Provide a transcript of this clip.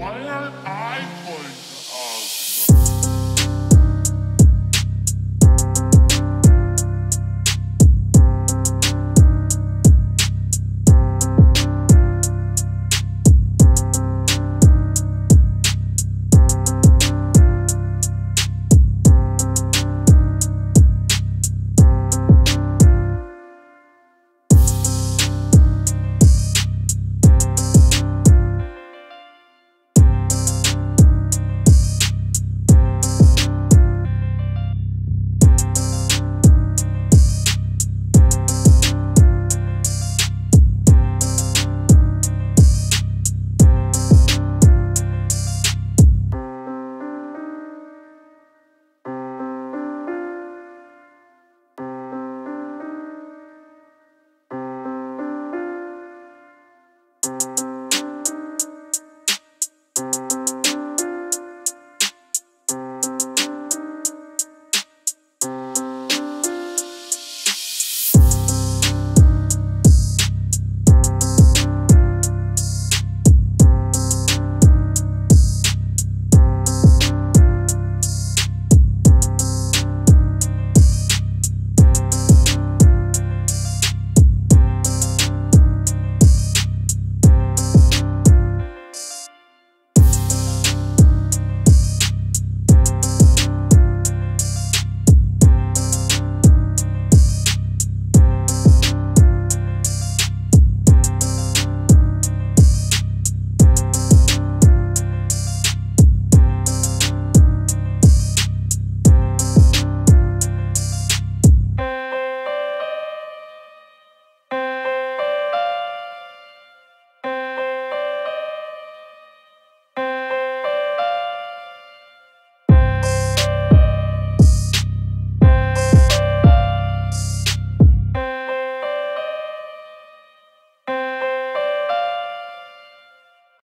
One